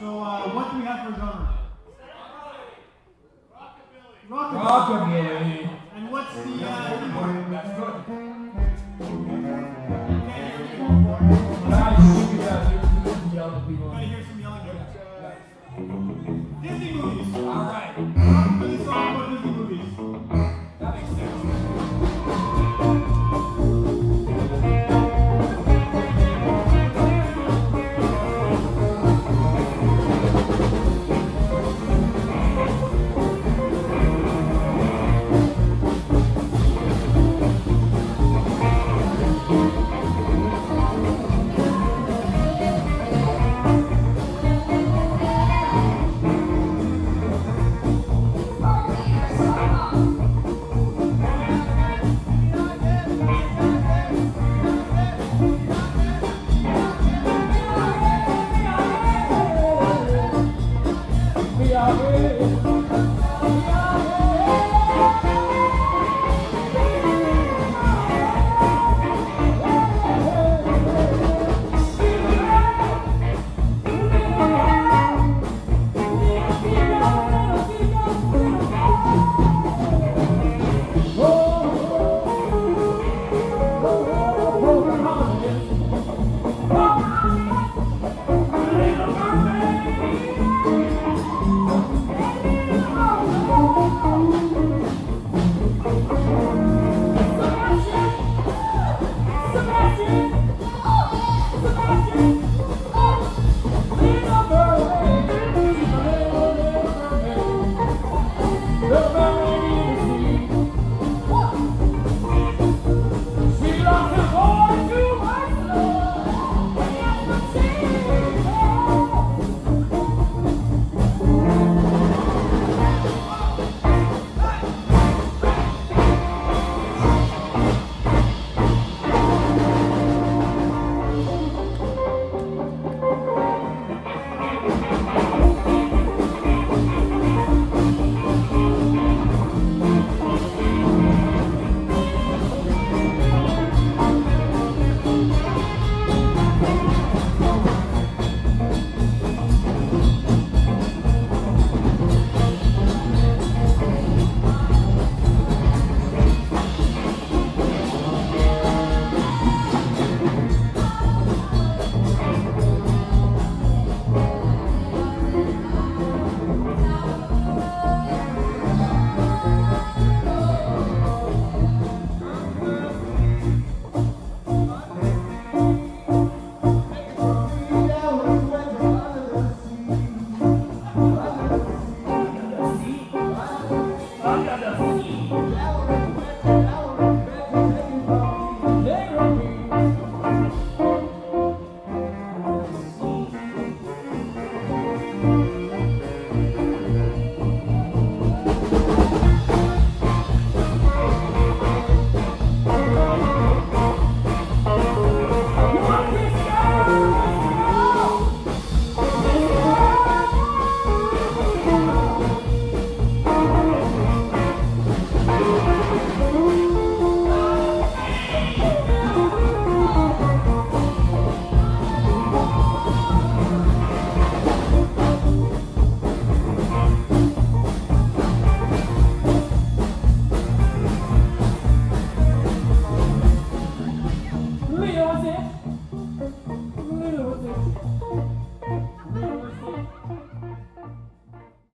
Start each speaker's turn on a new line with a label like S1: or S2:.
S1: So, uh, what do we have for genre? Rockabilly.
S2: Rockabilly.
S1: And what's the uh.
S2: That's good.
S1: Nice. you. Gotta hear some yelling.
S2: Yeah.